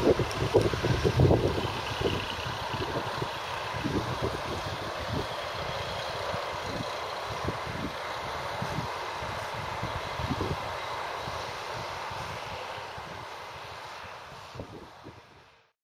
どうも。